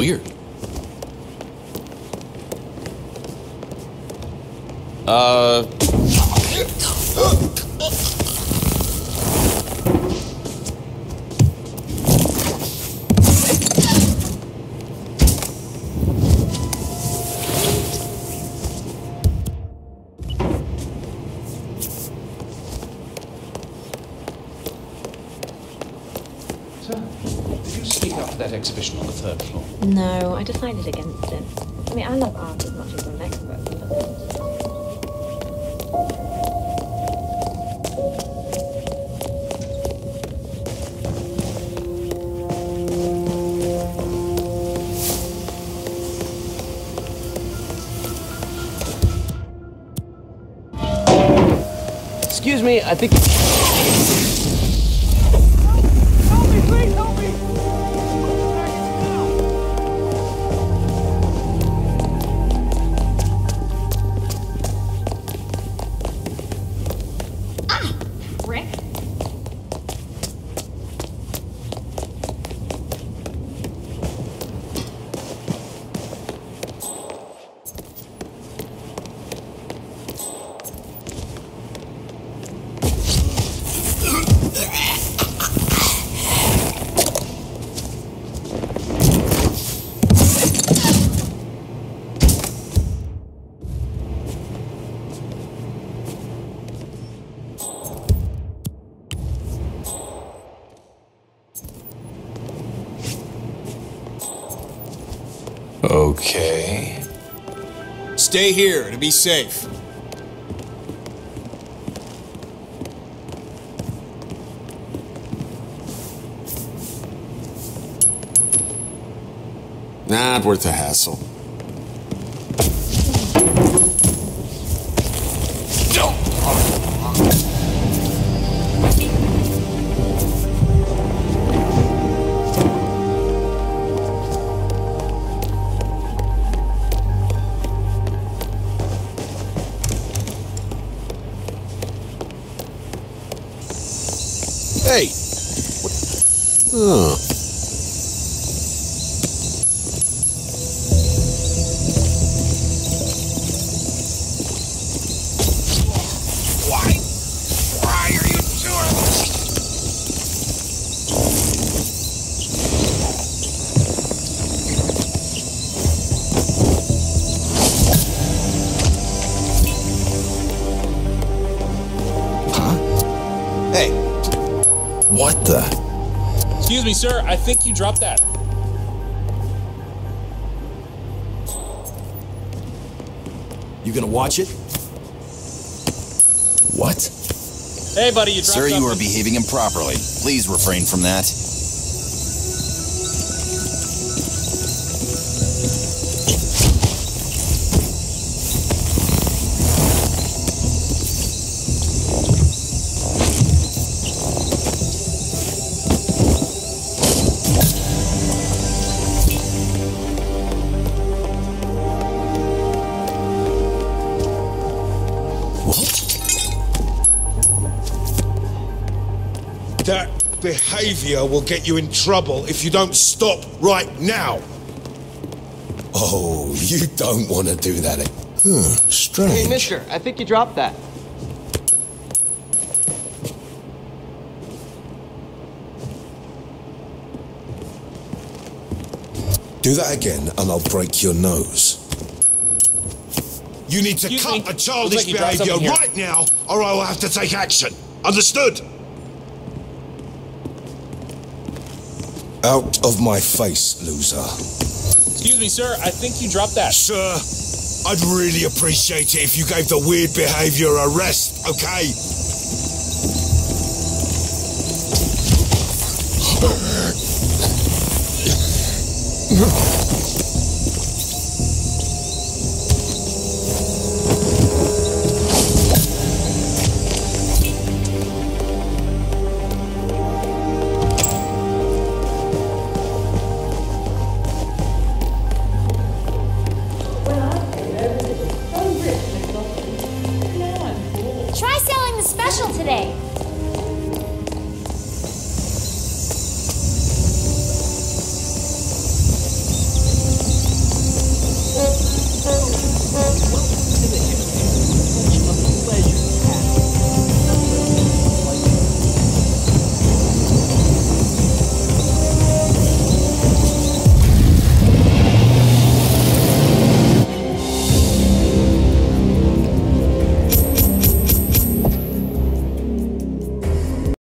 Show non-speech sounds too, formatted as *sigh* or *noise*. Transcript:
Weird. Uh. That exhibition on the third floor? No, I decided against it. I mean, I love art as much as I'm an expert, but Excuse me, I think. Okay. Stay here to be safe. Not worth the hassle. Oh. Why? Why are you doing this? Huh? Hey, What the? Excuse me, sir. I think you dropped that. You gonna watch it? What? Hey, buddy, you dropped Sir, you are behaving improperly. Please refrain from that. That behavior will get you in trouble if you don't stop right now. oh, you don't want to do that. Huh, strange. Hey, mister, I think you dropped that. Do that again and I'll break your nose. You need to Excuse cut me. the childish like behavior right now, or I will have to take action. Understood? Out of my face, loser. Excuse me, sir. I think you dropped that. Sir, I'd really appreciate it if you gave the weird behavior a rest, okay? Ugh. *laughs* today.